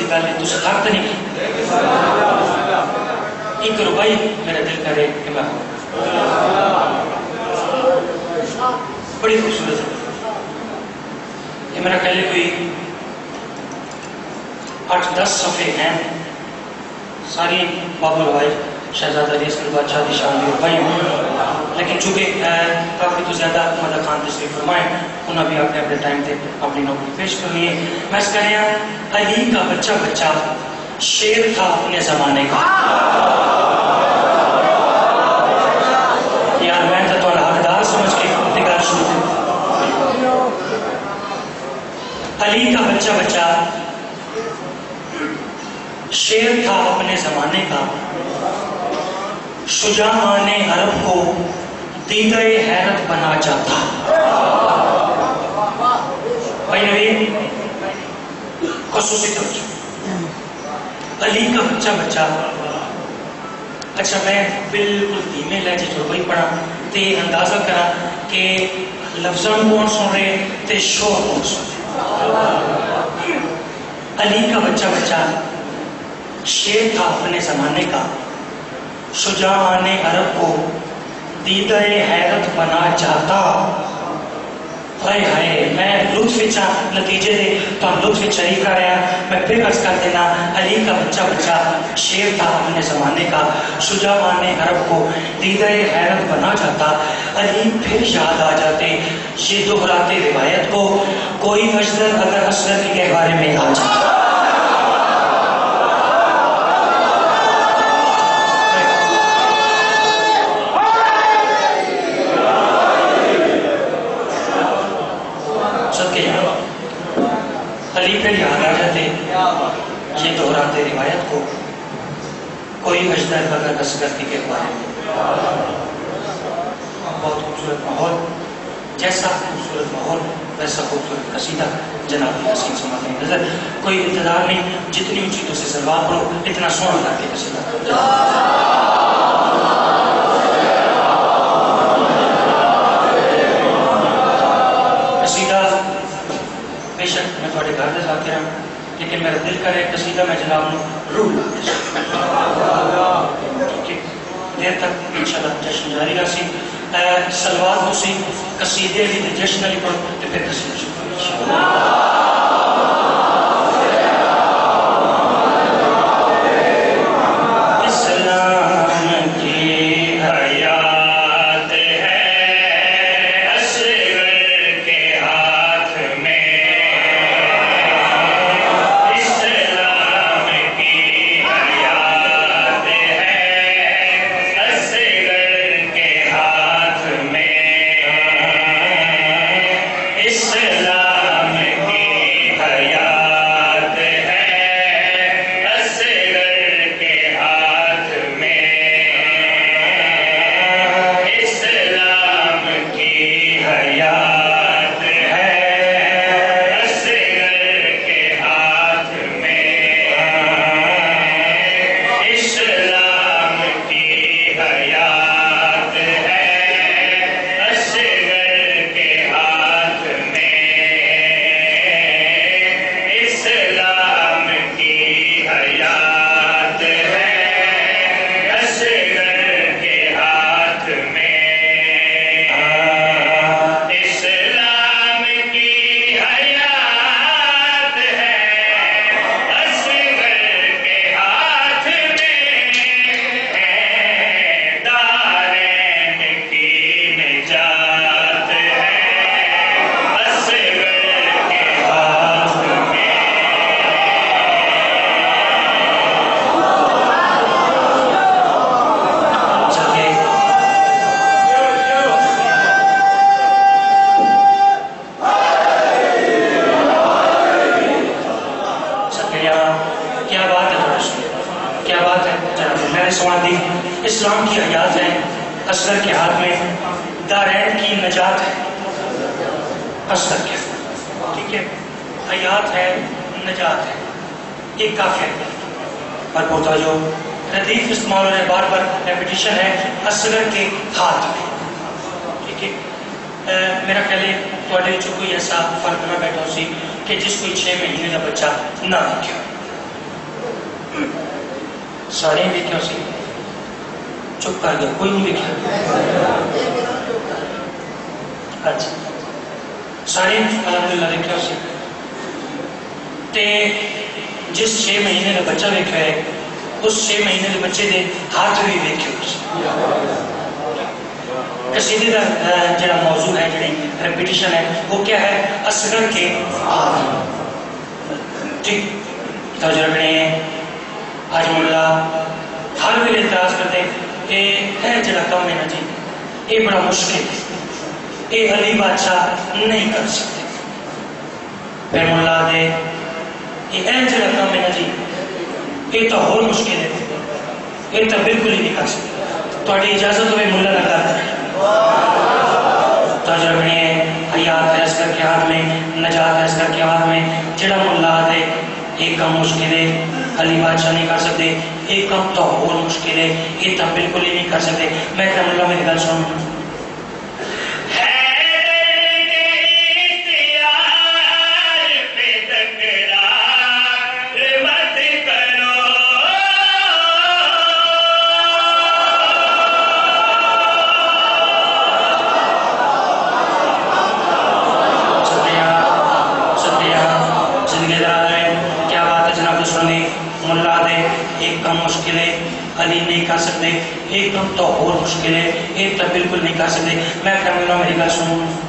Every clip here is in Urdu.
کی گل ہے تس خرط نہیں۔ کی ایک روپائی میرا دل کرے کہ میں بڑی خوبصورت ہے۔ یہ میرا خیال کوئی آٹھ دس صفحے ہیں۔ ساری بابل بھائی۔ شہزادہ علی اسکر بادشاہ دی شان دی روپائی ہوں۔ لیکن چونکہ کافی تو زیادہ مدہ خان تشریف فرمائیں انہوں نے بھی اپنے اپنے ٹائم تھے اپنی نوکری پیش کر لیے میں اس کہہ رہا علی کا بچہ بچہ شیر تھا اپنے زمانے کا۔ یار، میں تو تھوڑا حقدار سمجھ کے انتقال شروع علی کا بچہ بچہ شیر تھا اپنے زمانے کا۔ شجاعان عرب کو دیدہ حیرت بنا جاتا۔ بھائی نوی خصوصی توجہ۔ علی کا بچہ بچہ۔ اچھا میں بالکل دھیمے لہجے جو بھائی پڑھا تے اندازہ کرا کہ لفظاں کون سن رہے تے شور کون سن رہے۔ علی کا بچہ بچہ شیر تھا اپنے زمانے کا۔ شجاعان عرب کو دیدہ حیرت بنا جاتا ہائے ہائے میں لطف چاہ نتیجے دے تو ہم لطف شریف کر رہے ہیں میں پھر عرض کر دینا علی کا بچہ بچہ شیر تھا اپنے زمانے کا شجاعان عرب کو دیدہ حیرت بنا جاتا علی پھر یاد آ جاتے یہ دہراتے روایت کو کوئی اجدر اگر اصغر کے بارے میں آ جاتا صدقے جاؤ علی پھر یاد آ جاتے یہ دہراتے روایت کو کوئی اجدر اگر کے بارے ہاں، بہت خوبصورت ماحول۔ جیسا خوبصورت ماحول ویسا خوبصورت قصیدہ جناب حسین سماعت نظر۔ کوئی انتظار نہیں، جتنی اونچی سے سلوار پڑھو اتنا سونا کر کے قصیدہ۔ قصیدہ، بے شک میں تھوڑے گھر دے ساتھ رہا لیکن میرا دل کرے، قصیدہ میں جناب روح لا دے دیر تک انشاءاللہ جشن جاری رہا سی۔ سلوات ہو سی قصیدے لی جشن علی پر تے پھر قصیدہ شروع انشاءاللہ حیات ہے نجات ہے۔ ایک کافی ہے۔ پر بہتا جو ردیف استعمال ہو رہے بار بار ریپیٹیشن ہے اصغر کے ہاتھ میں۔ ٹھیک ہے؟ میرا خیال ہے تھوڑے چ کوئی ایسا فرق نہ بیٹھا سی کہ جس کوئی چھ مہینے کا بچہ نہ دیکھے۔ سارے دیکھا سی۔ چپ کر گیا کوئی نہیں دیکھا اچھا۔ سارے الحمدللہ دیکھا سی۔ تے جس چھ مہینے کا بچہ دیکھا ہے، اس چھ مہینے کے بچے دے ہاتھ بھی دیکھے سی قصیدے کا جڑا موضوع ہے، جڑی ریپیٹیشن ہے، وہ کیا ہے؟ اصغر کے ہاتھ ٹھیک جی، توجہ رکھنے۔ ہیں آج مولا ہر بھی اعتراض کرتے کہ ہے جڑا کم ہے نا جی یہ بڑا مشکل ہے۔ یہ علی بادشاہ نہیں کر سکتے۔ پھر مولا دے یہ ہے جڑا کم ہے نا جی؟ یہ تو اور مشکل ہے۔ یہ تو بالکل ہی نہیں کر سکتے۔ تو اجازت ہوئے مولا لگا کریں توجہ رکھنی ہے حیات ہے اس کر کے ہاتھ میں، نجات ہے اس کر کے ہاتھ میں، جڑا مولا دے ایک کم مشکل ہے۔ علی بادشاہ نہیں کر سکتے۔ ایک کم تو اور مشکل ہے۔ یہ تو بالکل ہی نہیں کر سکتے۔ میں کہا مولا میری گل سن۔ سکتے، ایک دم تو اور مشکل ہے، ایک تو بالکل نہیں کر سکتے۔ میں فیملی میری گل سنوں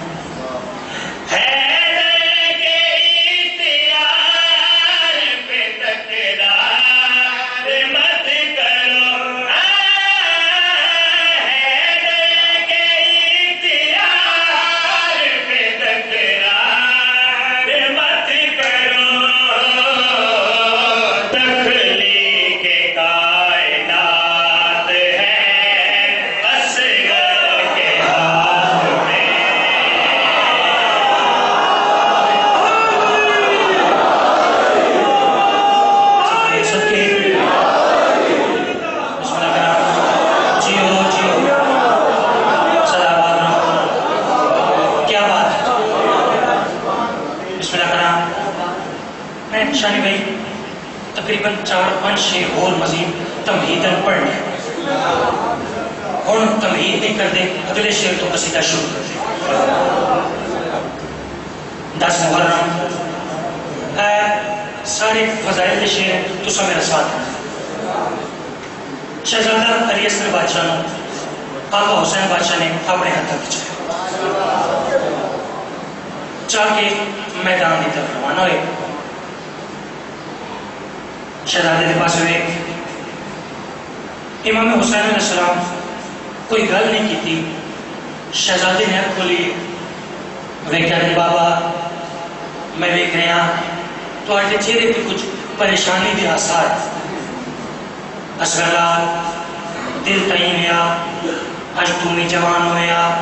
نے اپنے ہاتھوں بچایا چل کے میدان کی طرف روانہ ہوئے شہزادے کے پاس ہوئے امام حسین علیہ السلام کوئی گل نہیں کی تھی شہزادی نے کھولی وہ بابا میں دیکھ رہا تو آج چہرے پہ کچھ پریشانی کے آثار اصل دل تئیں آج تم بھی جوان ہوئے آپ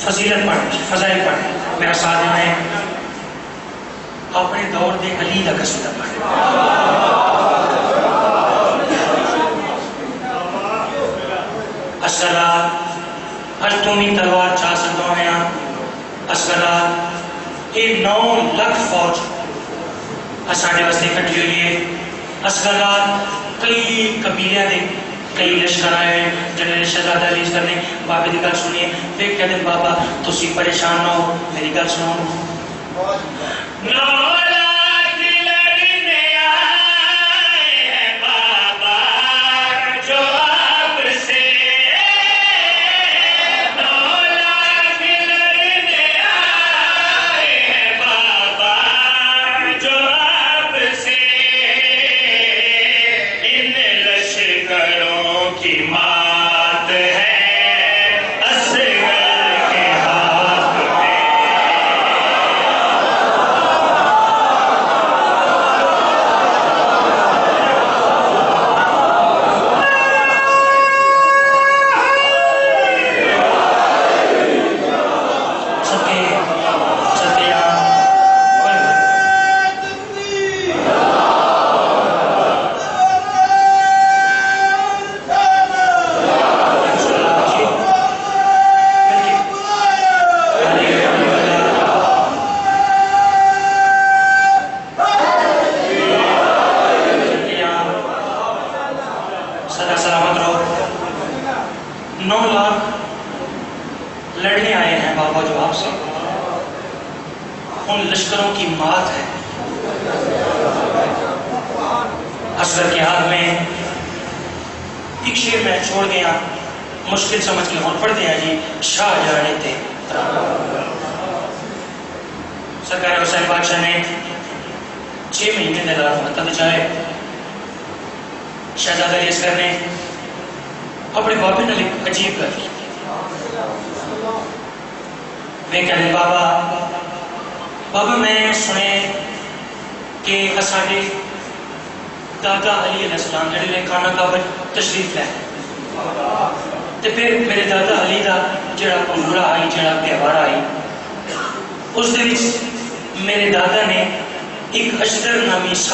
فضیلت پڑھ فضائل پڑھ میرا ساتھ ہے۔ اپنے دور دے علی کا قصیدہ پڑھ اسرا آج تم ہی تلوار چاہ سکتا ہوں یہاں اسرا یہ نو لکھ فوج۔ ساڈے واسطے کٹھی ہوئی ہے اسرا کئی قبیلے نے کئی لشکر آئے جنرل شہزادہ علی اصغر نے بابے دی گل سنی پھر کہتے بابا، تسی پریشان نہ ہو، میری گل سنو۔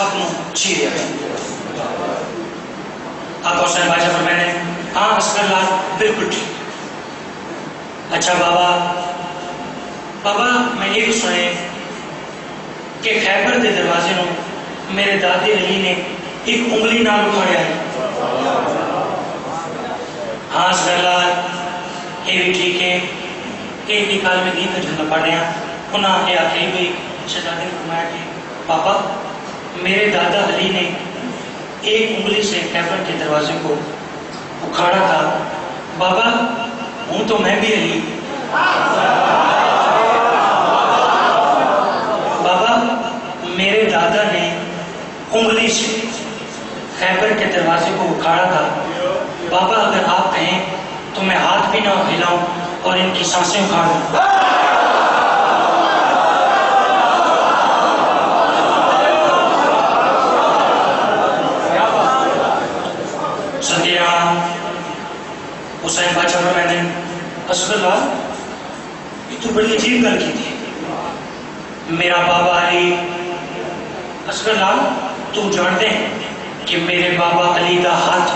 سب نو چیریا آقا حسین باجہ پر میں نے ہاں اسکر لال بالکل ٹھیک اچھا بابا بابا میں یہ بھی سنے کہ خیبر دے دروازے نو میرے دادے علی نے ایک انگلی نال اکھاڑیا ہے ہاں اسکر لال یہ بھی ٹھیک ہے کہ نکال میں دین کا جھنڈا پڑھ رہے ہیں انہاں یہ آخری بھی شہزادے نے فرمایا کہ پاپا میرے دادا علی نے ایک انگلی سے خیبر کے دروازے کو اکھاڑا تھا۔ بابا، ہوں تو میں بھی علی۔ بابا، میرے دادا نے انگلی سے خیبر کے دروازے کو اکھاڑا تھا۔ بابا، اگر آپ کہیں تو میں ہاتھ بھی نہ ہلاؤں اور ان کی سانسیں اکھاڑ دوں سندیا حسین بادشاہ میں نے اصغر لال یہ تو بڑی عجیب گل کی تھی۔ میرا بابا علی، اصغر لال تو جانتے ہیں کہ میرے بابا علی کا ہاتھ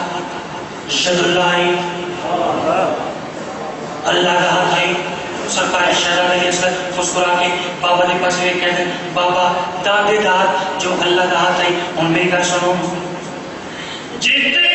شد اللہ آئی اللہ کا ہاتھ آئی سرکار شہزادہ علی اصغر مسکرا کے بابا نے پاس یہ کہتے ہیں، بابا دادے داد جو اللہ کا ہاتھ آئی ان میری گل سنو۔ جتنی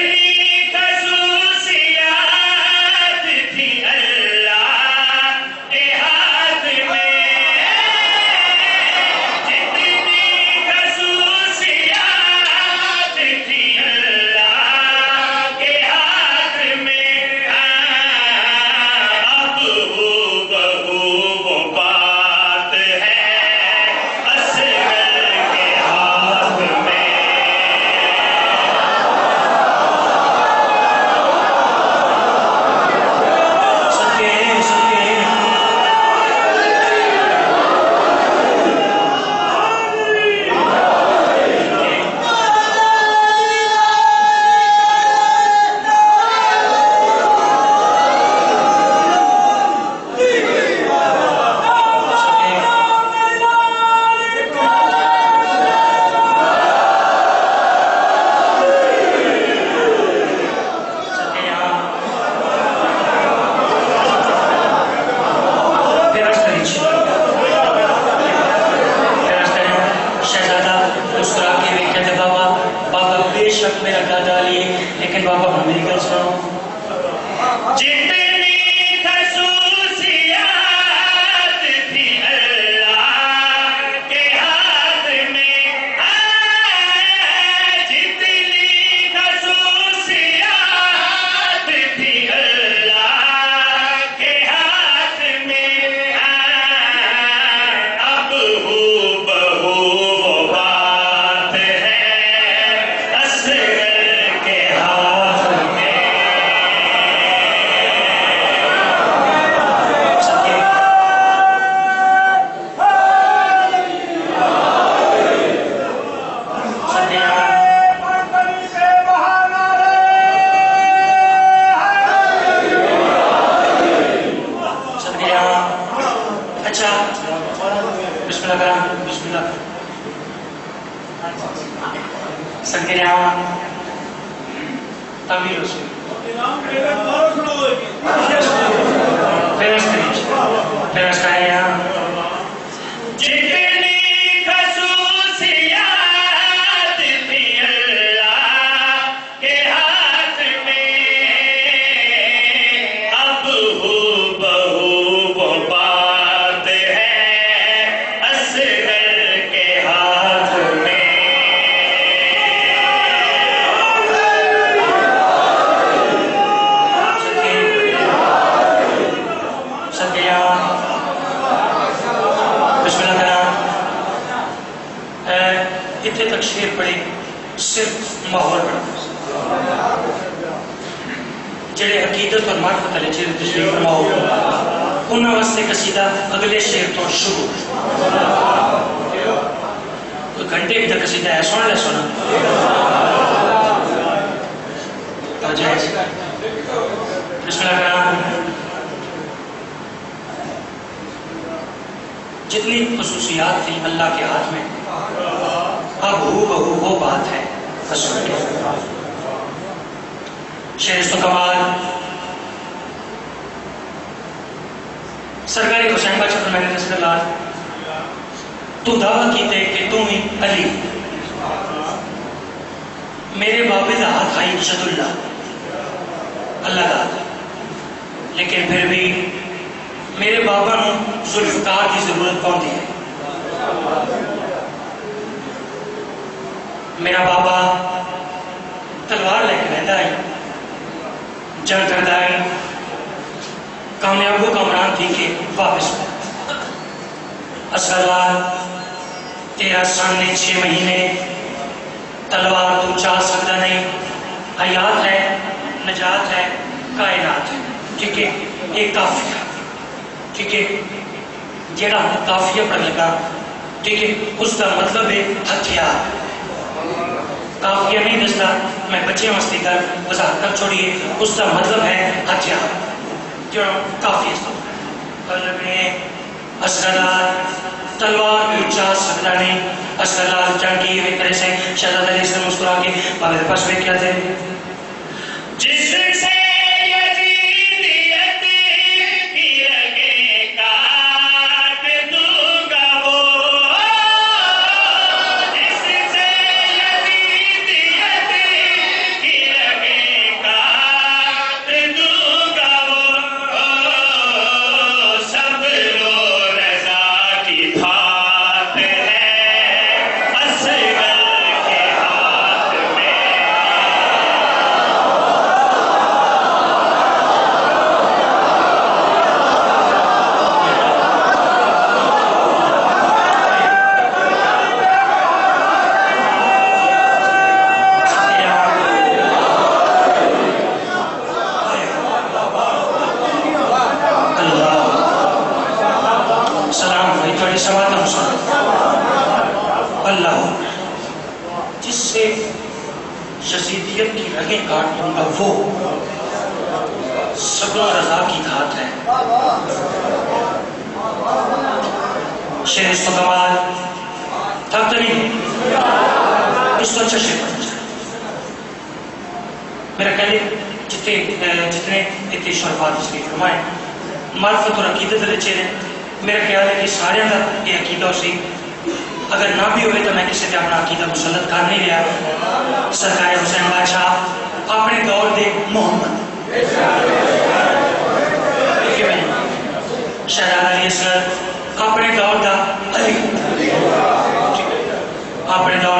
گھنٹے بھی تک قصیدہ ہے، سن لے سنا بسم اللہ الرحمن جتنی خصوصیات تھی اللہ کے ہاتھ میں، اب ہو بہو وہ بات ہے۔ حسن کے شیر تو کمال سرکاری حسین بچ پر میں نے رسول اللہ تو دعویٰ کیتے کہ تم ہی علی۔ میرے بابے دا ہاتھ آئی شد اللہ۔ اللہ دا لیکن پھر بھی میرے بابا نو ذوالفقار کی ضرورت پاؤں ہے۔ میرا بابا تلوار لے کے رہتا ہے۔ جنگ کرتا ہے۔ کامیابوں کا عمران تھی کہ واپس۔ اسرار تیرا سامنے چھ مہینے۔ تلوار تو چاہ سکتا نہیں۔ حیات ہے، نجات ہے، کائنات ہے۔ ٹھیک ہے ایک کافیہ ٹھیک ہے، جیڑا کافیہ پر لگا ٹھیک ہے، اس کا مطلب ہے ہتھیار۔ کافیہ نہیں دستا، میں بچے مستی کر وضاحت کر چھوڑیے۔ اس کا مطلب ہے ہتھیار۔ جو کافی قلب نے اسرار تلوار بھی اچھا سکتا نہیں۔ اسرار ایک طرح سے شہزاد علی سے مسکرا کے۔ بابے پس میں کیا تھے۔ اپنے دور دا علی اپنے دور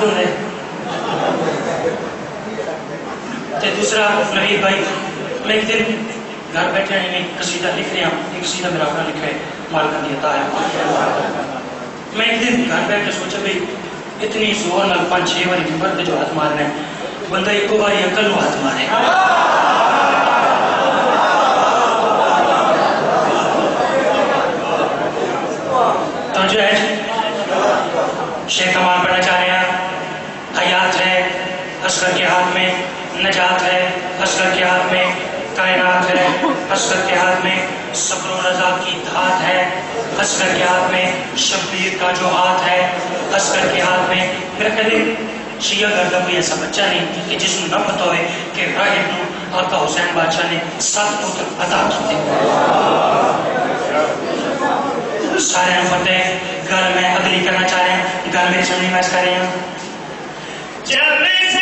معلوم ہے۔ تو دوسرا نبی بھائی، میں ایک دن گھر بیٹھے ہیں میں قصیدہ لکھ رہا ہوں ایک قصیدہ میرا اپنا لکھا ہے مالکن دی عطا ہے۔ میں ایک دن گھر بیٹھ کے سوچا بھائی، اتنی زور نال پانچ چھ واری عمر تے جو ہاتھ مارنا ہے، بندہ ایک بار عقل نو ہاتھ مارے۔ کے ہاتھ میں صبر و رضا کی دھات ہے عسکر کے ہاتھ میں شبیر کا جو ہاتھ ہے عسکر کے ہاتھ میں پھر کہتے ہیں شیعہ گردہ کوئی ایسا بچہ نہیں کہ جس میں نمت ہوئے کہ راہ ابن آقا حسین بادشاہ نے سات پتر عطا کی کیے۔ سارے پتہ ہے گھر میں اگلی کرنا چاہ رہے ہیں، گھر میرے میں اس کر رہے ہیں۔ جب میں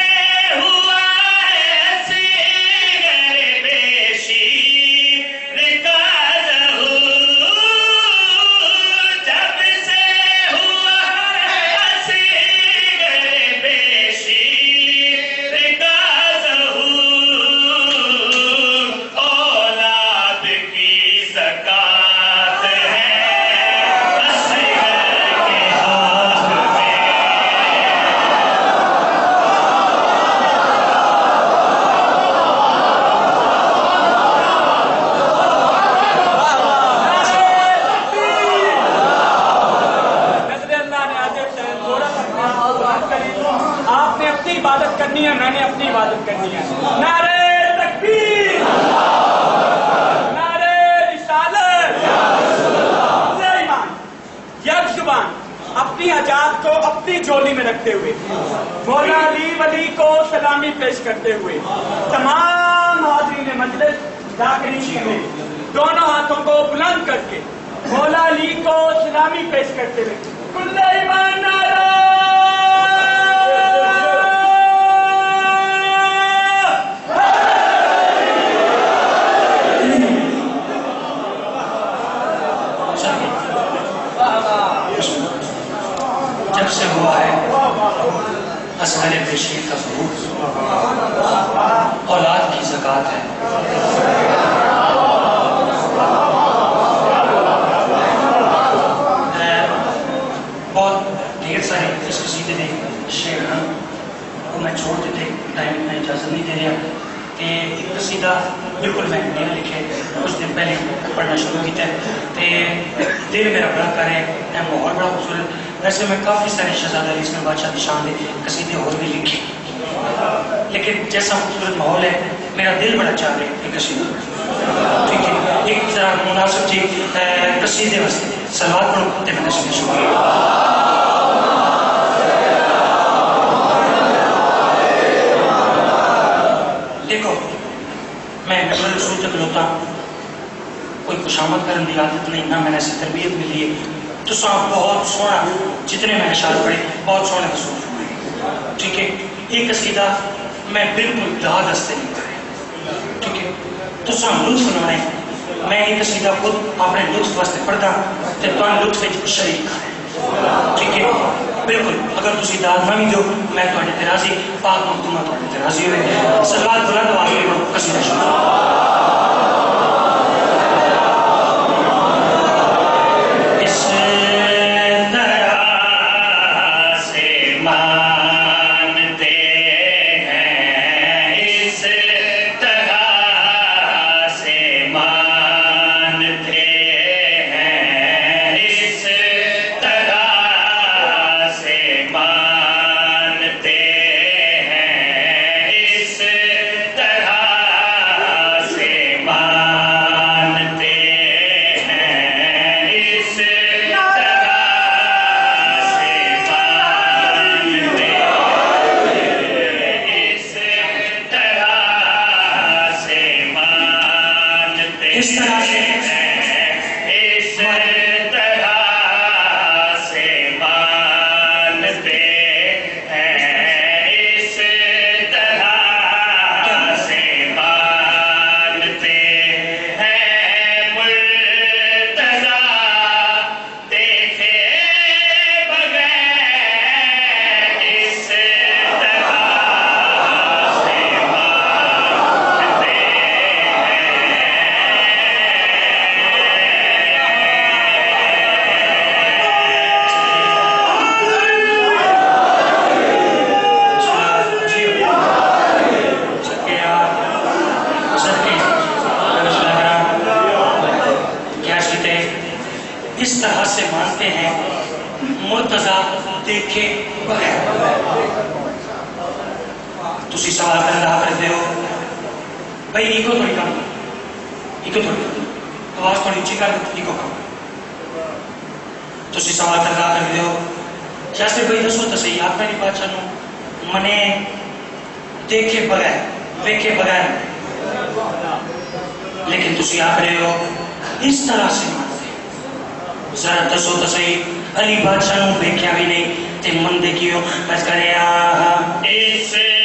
ہوتے ہوئے تمام حاضرین مجلس داخلی میں دونوں ہاتھوں کو بلند کر کے مولا علی کو سلامی پیش کرتے ہوئے اس طرح سے مانتے ہیں، مرتضی دیکھے بغیر۔ تسی سوال کر رہا کرتے ہو؟ بھائی ایکو تھوڑی کام کرو ایکو تھوڑی کام آواز تھوڑی اچھی کر ایکو کام تسی سوال کر رہا کرتے ہو جیسے بھائی دسو؟ تو صحیح آپ میری بات چلو منے دیکھے بغیر دیکھے بغیر۔ لیکن تسی آپ رہے ہو، اس طرح سے مانتے ذرا دسو تو صحیح علی بادشاہ نو دیکھا بھی نہیں تے من دیکھیو بس کرے آہا اس سے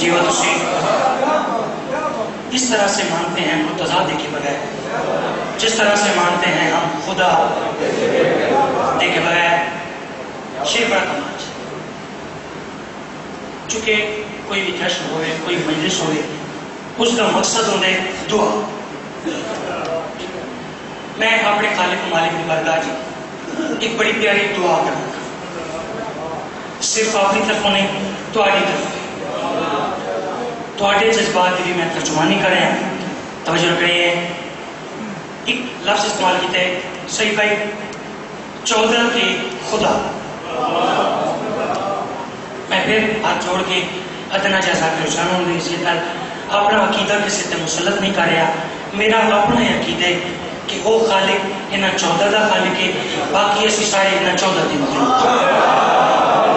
جیو تسی اس طرح سے مانتے ہیں مرتضی دیکھے بغیر۔ جس طرح سے مانتے ہیں ہم خدا۔ دیکھے بغیر شیر بڑا کمال ہے چونکہ کوئی بھی جشن ہوئے، کوئی مجلس ہوئے، اس کا مقصد ہونے دعا۔ میں اپنے خالق و مالک کی بارگاہ جی ایک بڑی پیاری دعا کروں صرف اپنی طرفوں نہیں تواڈی طرف۔ تواڈے جذبات کی بھی میں ترجمانی کریں توجہ کریے ایک لفظ استعمال کیتے ہیں، صحیح بھائی چودہ کے خدا۔ میں پھر ہاتھ جوڑ کے ادنا جیسا پریشان ہوں گی اسی طرح اپنا عقیدہ کسی تے مسلط نہیں کر رہا۔ میرا اپنا ہی عقیدہ ہے کہ وہ خالق انہاں چودہ دا خالق ہے باقی اسی سارے انہاں چودہ دی مخلوق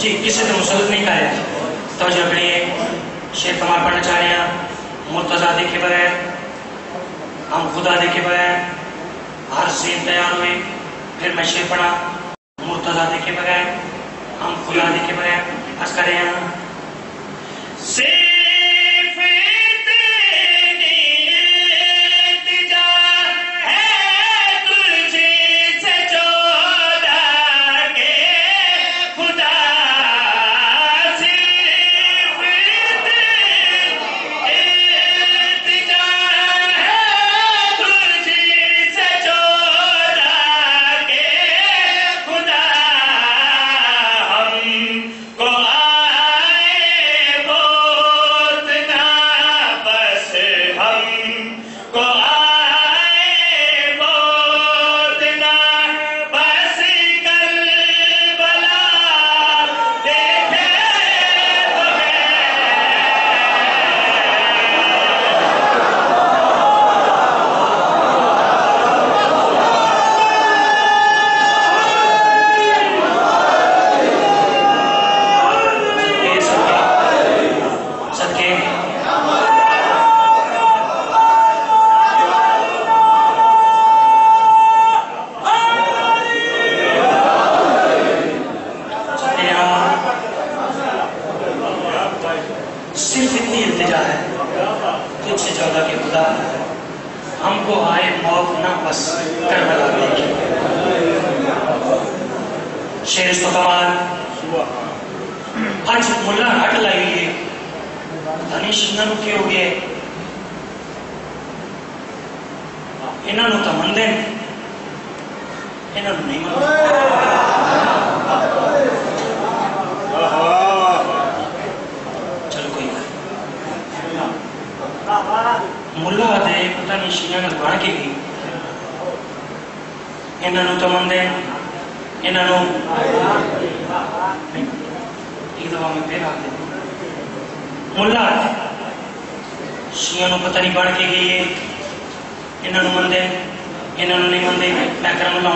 جی کسی سے مسلط نہیں کرے توجہ کریے شیر کمال پڑھنا چاہ رہے ہیں۔ مرتضی دیکھے بغیر، ہم خدا دیکھے بغیر، ہر سین تیار ہوئے۔ پھر میں شیر پڑھا۔ مرتضی دیکھے بغیر، ہم خدا دیکھے بغیر۔ کر رہے ہیں بات ملا دے، پتہ نہیں شیعہ نال بن کے گئی۔ انہوں نے تو مندے انہوں نے ایک دفعہ میں پھر آ دیں ملا شیعہ نو پتہ نہیں بن کے گئی انہوں نے مندے انہوں نے مندے میں کرم اللہ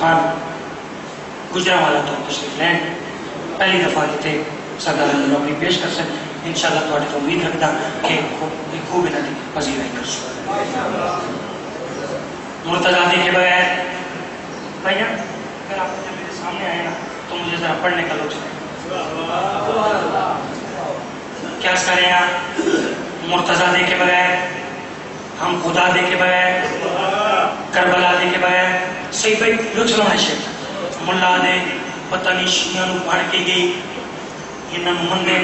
خان گجرا والا تو تشریف لین۔ پہلی دفعہ کتے سردار نوکری پیش کر سکیں۔ انشاءاللہ تو تو امید رکھتا کہ خوب ایک خوب انہوں نے پذیرائی کر سکیں۔ مرتضی دیکھے بغیر بھائیہ اگر آپ جب میرے سامنے آئے نا، تو مجھے ذرا پڑھنے کا لطف ہے۔ کیا کریں آپ مرتضی دیکھے بغیر، ہم خدا دیکھے بغیر، کربلا دے کے گئی انہاں نو مندے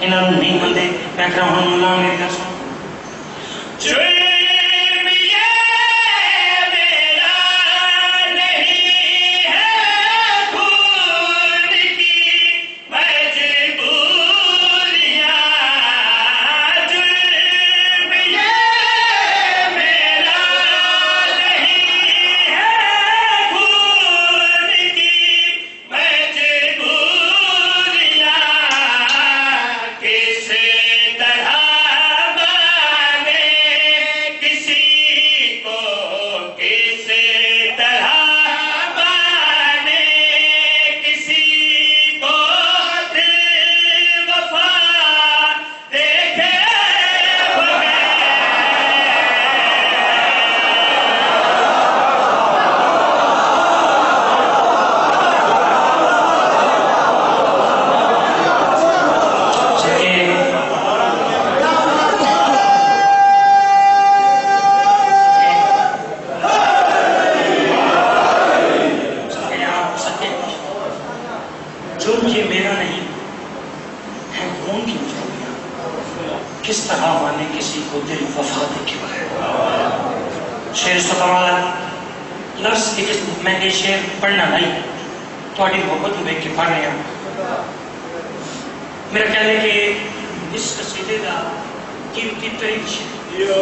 انہاں نو نہیں مندے میں کہہ رہا ہوں ملا میری گل سن جرم کس طرح مانے کسی کو دل وفا دے کے بغیر۔ شیر ستمال لفظ ایک اس- میں یہ شیر پڑھنا نہیں تھوڑی محبت میں کے پڑھ رہا ہوں میرا خیال ہے کہ اس قصیدے کا قیمتی ترین شیر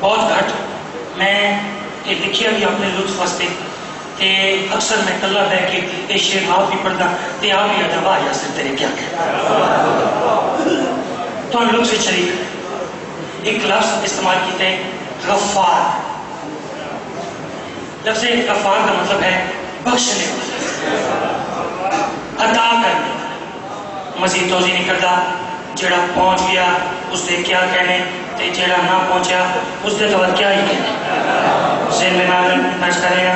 بہت گھٹ۔ میں یہ لکھیا بھی اپنے لطف واسطے تے اکثر میں کلا بہ کے یہ شیر آپ بھی پڑھتا تے آپ بھی ادب آ یاسر تیرے کیا کہ تو لطف شریف ایک لفظ استعمال کیتے ہیں، غفار۔ لفظ غفار کا مطلب ہے بخشنے والا۔ عطا کرنے مزید توضیح نہیں کرتا جڑا پہنچ گیا، اس دے کیا کہنے تے جڑا نہ پہنچا اس دے تو کیا ہی کہنے۔ ذہن میں نال پیش کریں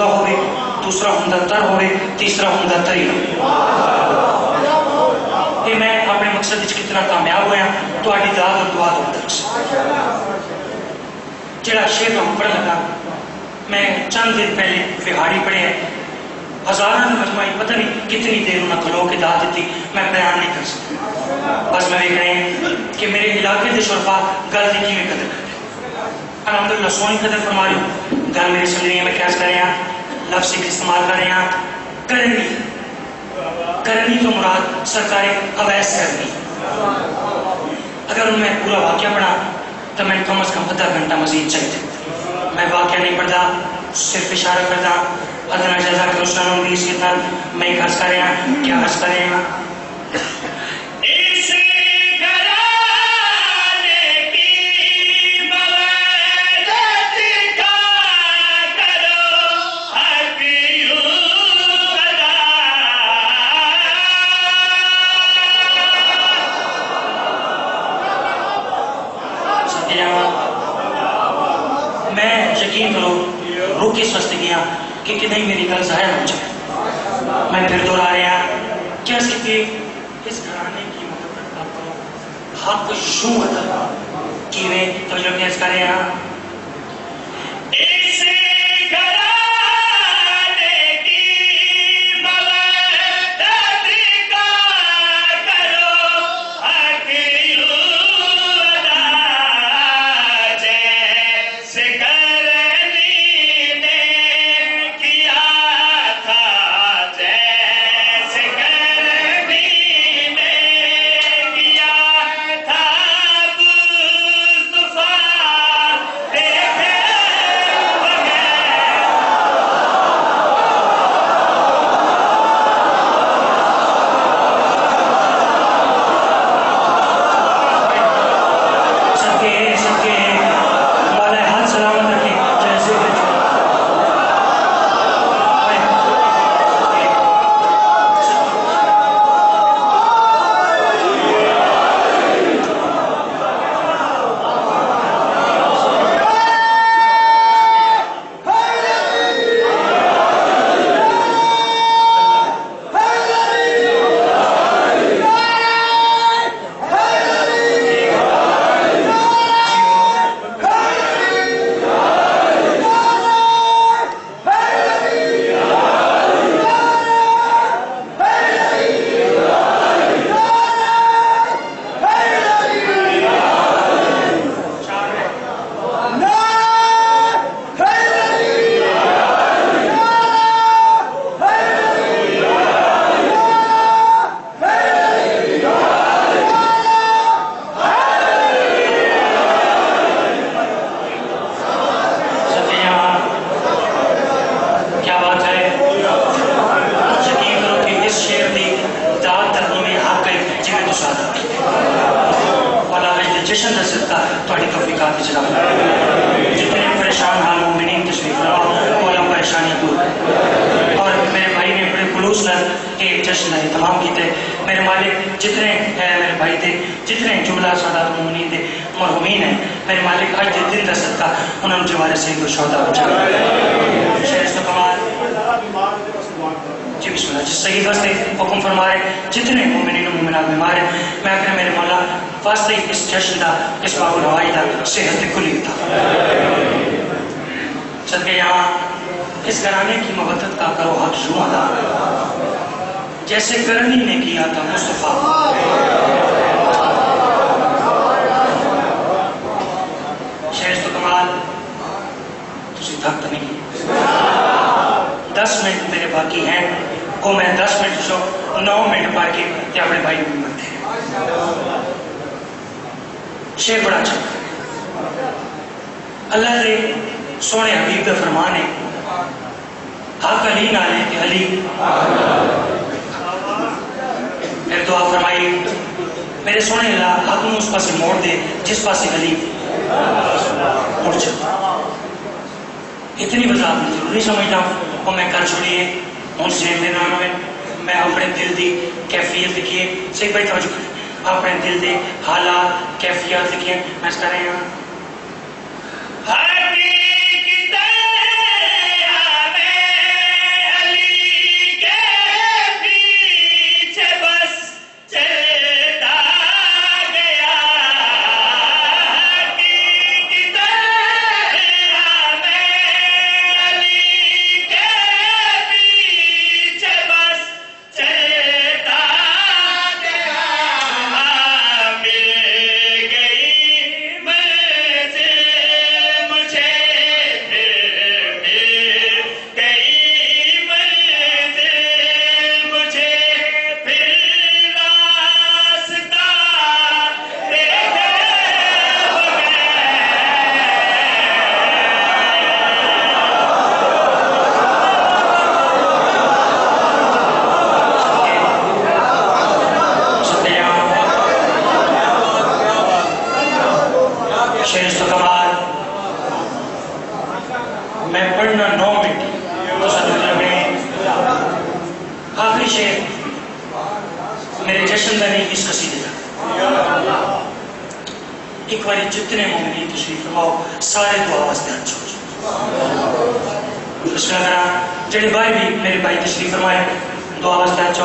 عمدہ ہوئے دوسرا عمدہ تر ہوئے تیسرا عمدہ تر ہی ہوئے کہ میں اپنے مقصد اچھ کتنا کامیاب ہویا تو آٹی دعا اور دعا دعا درس جڑا شیر ہم پڑھ لگا، میں چند دن پہلے فیہاری پڑھے ہیں ہزاروں نے مجمعی پتہ نہیں کتنی دیر انہوں نے کھلو کے دعا دیتی، میں بیان نہیں کر سکتا بس میں بھی کہیں کہ میرے علاقے دے شرفا گلدی کی میں قدر؟ کر الحمد للہ سوئن قدر فرمائی گھر میں سن رہی ہیں میں کیا کر رہے ہیں لفظ استعمال کر رہے ہیں۔ کرنی۔ کرنی تو مراد سرکار اویس کرنی۔ اگر ان میں پورا واقعہ پڑھا، تو میں کم از کم آدھا گھنٹہ مزید چلتے میں واقعہ نہیں پڑھتا، صرف اشارہ کرتا۔ حضرت جزاک اللہ سنوں دی سیدنا میں کیا کر رہے ہیں کیا کر رہے ہیں کی سوچتے گیا کہ کہ نہیں میری گھر ظاہر ہو جائے۔ میں پھر دوہرا رہا جیسے کہ اس گھرانے کی مطلب آپ کو حق یوں ادا کیویں توجہ کیس کریں یہاں سے کو شہدا بچانا شہر جی بسم اللہ جس صحیح واسطے حکم فرمائے جتنے مومنین و مومنات بیمار ہیں میں اپنے میرے مولا واسطے اس جشن دا اس باب الوائی دا صحت کلی تھا صدقے یہاں اس گرانے کی محبت کا کرو حق شروع دا جیسے کرنی نے کیا تھا مصطفیٰ تسی تھک تو نہیں۔ دس منٹ میرے باقی ہیں۔ وہ میں دس منٹ سو نو منٹ پڑھ کے تے اپنے بھائی بھی مرتے ہیں۔ شیر بڑا اچھا۔ اللہ دے سونے حبیب کا فرمان ہے۔ حق علی نالے تے علی۔ پھر دعا فرمائی۔ میرے سونے اللہ حق نو اس پاسے موڑ دے، جس پاسے علی۔ مڑ جا اتنی وضاحت میں ضروری سمجھتا ہوں۔ وہ میں کر چھوڑیے ہوں سین دے نام میں میں اپنے دل دی کیفیت لکھیے صحیح بھائی توجہ۔ کریں اپنے دل دے حالات کیفیت لکھیے میں اس کر رہے دعا واسطے ہاتھ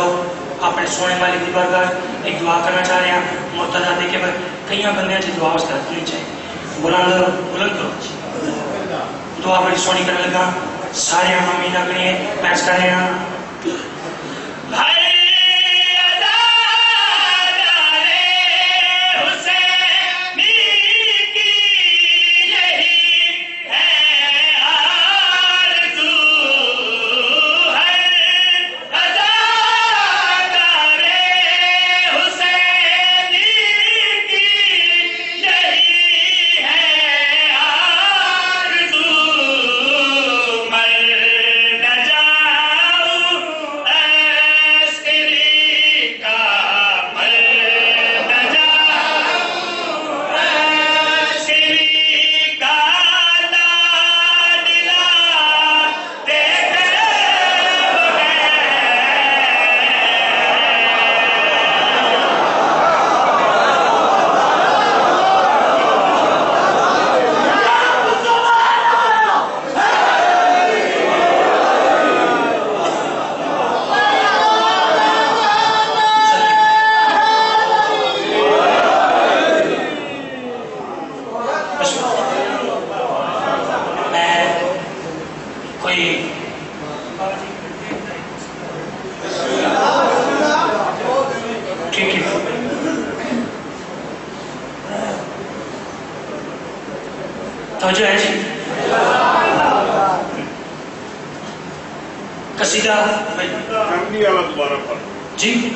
اپنے سونے والی دی بارگاہ ایک دعا کرنا چاہ رہے ہیں۔ مرتضی دے کے بعد کئی بندے چ دعا واسطے ہاتھ نہیں چاہیے۔ بلند کرو بلند کرو دعا بڑی سونی کرنے لگا۔ سارے ہم امین اگنی پیس کر رہے ہیں۔ توجہ ہے جی؟ قصیدہ جی؟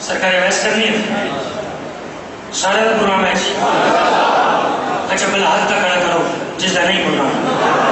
سرکاری ویس کرنی ہے؟ سارا کا پروگرام ہے جی۔ اچھا پہلے ہاتھ کا کھڑا کرو۔ جس کا نہیں پروگرام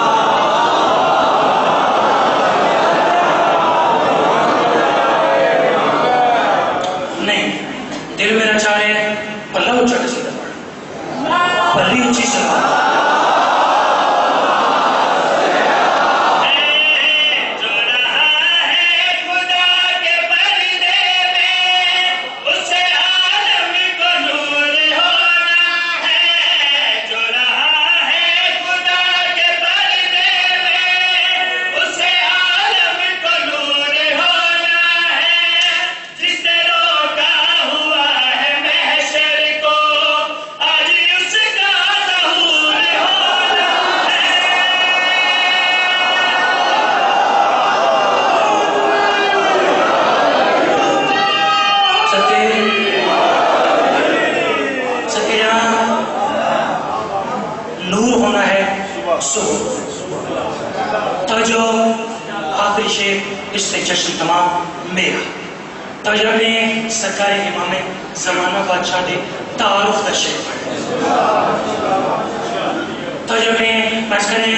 آخری شیر اس سے جشن تمام میرا۔ تجربے سرکار امام زمانہ بادشاہ دے تعارف دا شعر۔ تجربے بس کرے